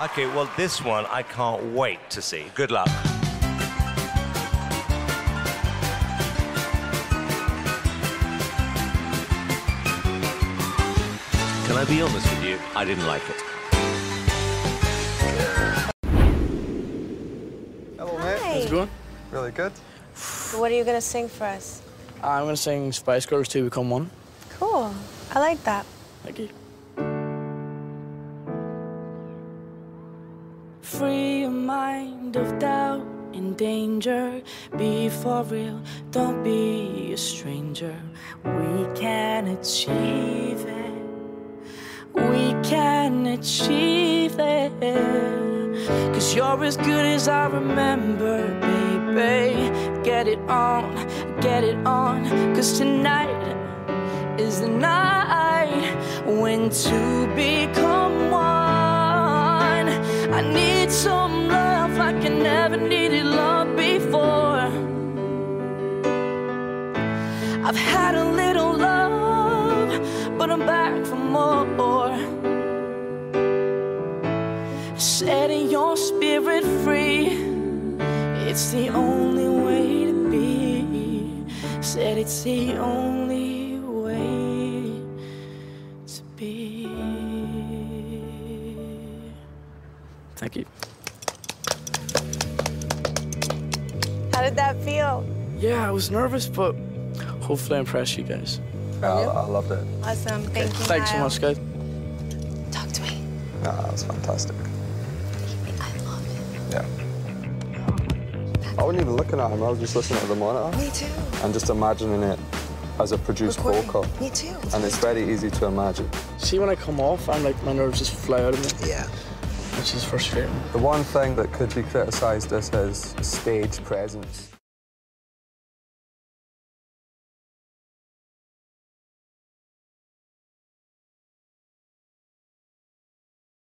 Okay, well, this one I can't wait to see. Good luck. Can I be honest with you? I didn't like it. Hello, mate. How's it going? Really good. What are you gonna sing for us? I'm gonna sing Spice Girls 2 Become One. Cool. I like that. Thank you. Free your mind of doubt and danger. Be for real, don't be a stranger. We can achieve it. We can achieve it. Cause you're as good as I remember, baby. Get it on, get it on. Cause tonight is the night when two become never needed love before. I've had a little love, but I'm back for more. Setting your spirit free, it's the only way to be. Said it's the only way to be. Thank you. Did that feel? Yeah, I was nervous, but hopefully I impressed you guys. Yeah, I, I loved it. Awesome. Thank you. Thanks so much, guys. Talk to me. Yeah, that was fantastic. I love it. Yeah. I wasn't even looking at him. I was just listening to the monitor Me too. and just imagining it as a produced Recording. vocal. Me too. And it's very easy to imagine. See, when I come off, I'm like, my nerves just fly out of me, Yeah. Which is frustrating. The one thing that could be criticised is his stage presence.